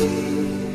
see.